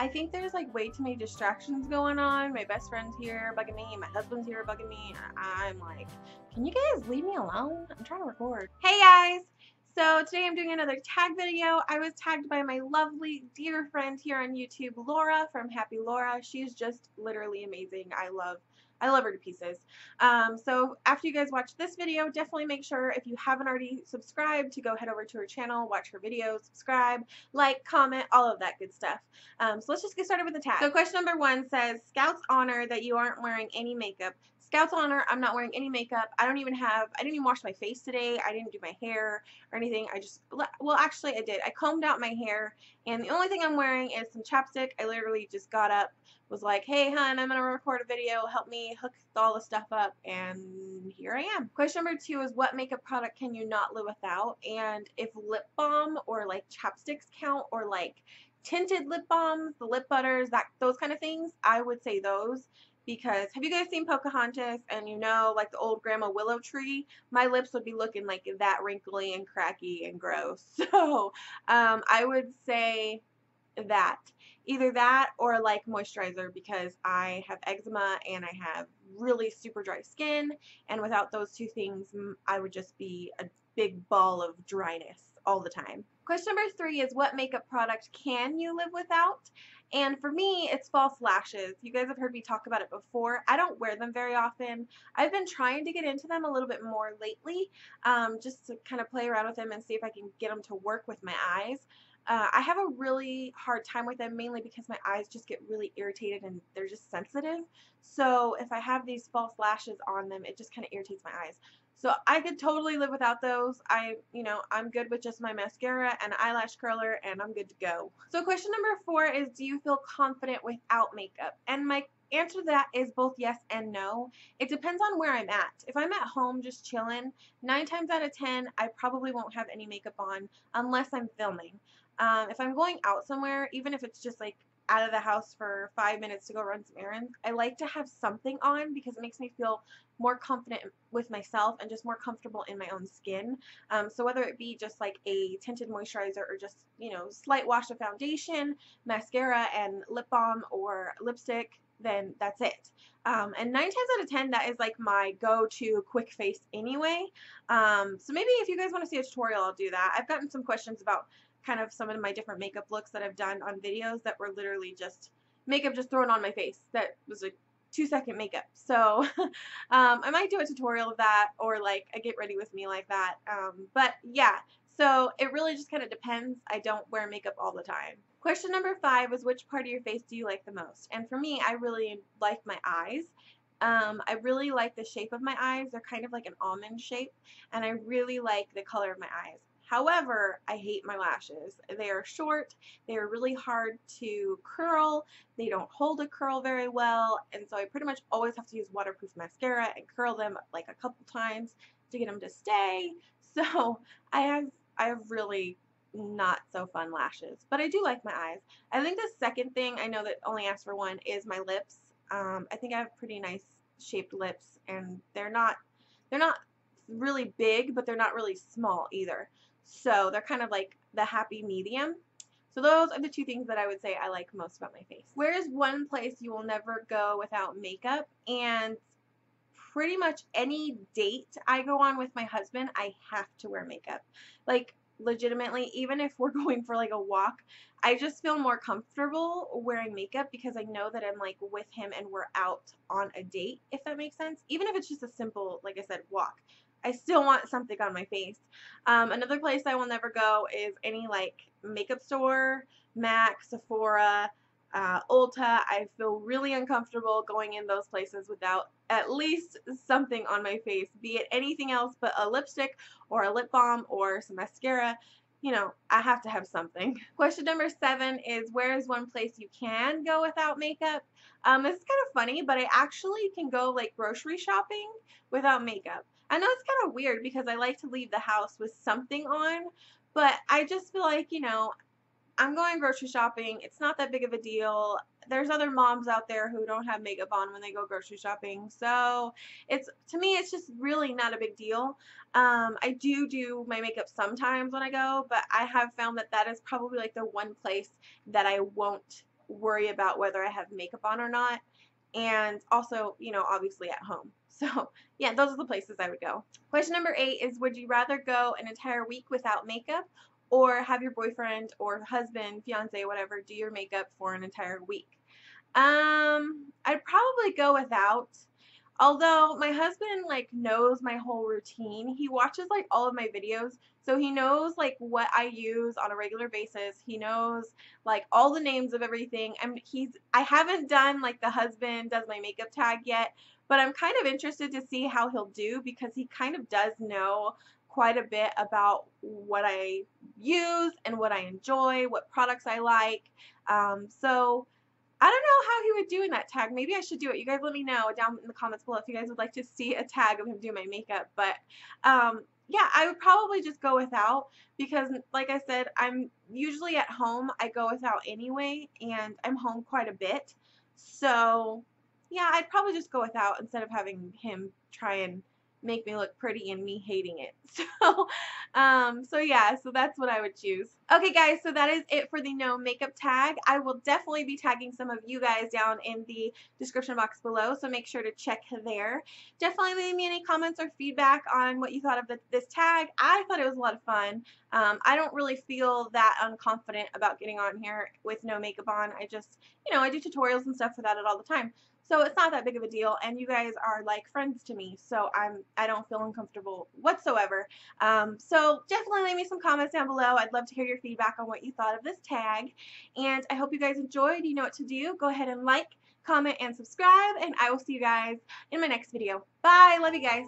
I think there's like way too many distractions going on. My best friend's here bugging me, my husband's here bugging me. I'm like, can you guys leave me alone? I'm trying to record. Hey guys! So today I'm doing another tag video. I was tagged by my lovely dear friend here on YouTube, Laura from Happy Laura. She's just literally amazing. I love I love her to pieces. Um, so after you guys watch this video, definitely make sure if you haven't already subscribed to go head over to her channel, watch her videos, subscribe, like, comment, all of that good stuff. Um, so let's just get started with the tag. So question number one says, Scouts honor that you aren't wearing any makeup. Scouts honor, I'm not wearing any makeup. I don't even have, I didn't even wash my face today. I didn't do my hair or anything. I just, well actually I did. I combed out my hair and the only thing I'm wearing is some chapstick. I literally just got up, was like, hey hun, I'm going to record a video. Help me hook all the stuff up. And here I am. Question number two is what makeup product can you not live without? And if lip balm or like chapsticks count or like tinted lip balms, the lip butters, that those kind of things, I would say those because have you guys seen Pocahontas? And you know like the old grandma willow tree? My lips would be looking like that wrinkly and cracky and gross. So um, I would say that. Either that or like moisturizer because I have eczema and I have really super dry skin and without those two things I would just be a big ball of dryness all the time. Question number three is what makeup product can you live without? And for me, it's false lashes. You guys have heard me talk about it before. I don't wear them very often. I've been trying to get into them a little bit more lately, um, just to kind of play around with them and see if I can get them to work with my eyes. Uh, I have a really hard time with them mainly because my eyes just get really irritated and they're just sensitive. So if I have these false lashes on them, it just kind of irritates my eyes. So I could totally live without those. I, you know, I'm good with just my mascara and eyelash curler and I'm good to go. So question number four is do you feel confident without makeup? And my answer to that is both yes and no. It depends on where I'm at. If I'm at home just chilling, nine times out of ten, I probably won't have any makeup on unless I'm filming. Um, if I'm going out somewhere, even if it's just like out of the house for five minutes to go run some errands, I like to have something on because it makes me feel more confident with myself and just more comfortable in my own skin. Um, so whether it be just like a tinted moisturizer or just, you know, slight wash of foundation, mascara, and lip balm or lipstick, then that's it. Um, and nine times out of ten, that is like my go-to quick face anyway. Um, so maybe if you guys want to see a tutorial, I'll do that. I've gotten some questions about kind of some of my different makeup looks that I've done on videos that were literally just makeup just thrown on my face. That was a two second makeup. So um, I might do a tutorial of that or like a get ready with me like that. Um, but yeah, so it really just kind of depends. I don't wear makeup all the time. Question number five is which part of your face do you like the most? And for me, I really like my eyes. Um, I really like the shape of my eyes. They're kind of like an almond shape. And I really like the color of my eyes. However, I hate my lashes. They are short, they are really hard to curl, they don't hold a curl very well, and so I pretty much always have to use waterproof mascara and curl them like a couple times to get them to stay. So I have, I have really not so fun lashes, but I do like my eyes. I think the second thing, I know that only asks for one, is my lips. Um, I think I have pretty nice shaped lips, and they're not, they're not really big, but they're not really small either. So they're kind of like the happy medium. So those are the two things that I would say I like most about my face. Where is one place you will never go without makeup? And pretty much any date I go on with my husband, I have to wear makeup. Like legitimately, even if we're going for like a walk, I just feel more comfortable wearing makeup because I know that I'm like with him and we're out on a date, if that makes sense. Even if it's just a simple, like I said, walk. I still want something on my face. Um, another place I will never go is any like makeup store, MAC, Sephora, uh, Ulta. I feel really uncomfortable going in those places without at least something on my face, be it anything else but a lipstick or a lip balm or some mascara. You know, I have to have something. Question number seven is where is one place you can go without makeup? Um, this is kind of funny, but I actually can go like grocery shopping without makeup. I know it's kind of weird because I like to leave the house with something on, but I just feel like, you know, I'm going grocery shopping. It's not that big of a deal. There's other moms out there who don't have makeup on when they go grocery shopping. So it's to me, it's just really not a big deal. Um, I do do my makeup sometimes when I go, but I have found that that is probably like the one place that I won't worry about whether I have makeup on or not. And also, you know, obviously at home. So, yeah, those are the places I would go. Question number eight is Would you rather go an entire week without makeup or have your boyfriend or husband, fiance, whatever, do your makeup for an entire week? Um, I'd probably go without. Although my husband like knows my whole routine. He watches like all of my videos. So he knows like what I use on a regular basis. He knows like all the names of everything. I'm he's I haven't done like the husband does my makeup tag yet, but I'm kind of interested to see how he'll do because he kind of does know quite a bit about what I use and what I enjoy, what products I like. Um, so I don't know how he would do in that tag. Maybe I should do it. You guys let me know down in the comments below if you guys would like to see a tag of him doing my makeup. But um, yeah, I would probably just go without because like I said, I'm usually at home. I go without anyway and I'm home quite a bit. So yeah, I'd probably just go without instead of having him try and make me look pretty and me hating it. So, um, so yeah, so that's what I would choose. Okay guys, so that is it for the no makeup tag. I will definitely be tagging some of you guys down in the description box below, so make sure to check there. Definitely leave me any comments or feedback on what you thought of the, this tag. I thought it was a lot of fun. Um, I don't really feel that unconfident about getting on here with no makeup on. I just, you know, I do tutorials and stuff without it all the time. So it's not that big of a deal, and you guys are like friends to me, so I'm I don't feel uncomfortable whatsoever. Um, so definitely leave me some comments down below. I'd love to hear your feedback on what you thought of this tag, and I hope you guys enjoyed. You know what to do. Go ahead and like, comment, and subscribe, and I will see you guys in my next video. Bye. Love you guys.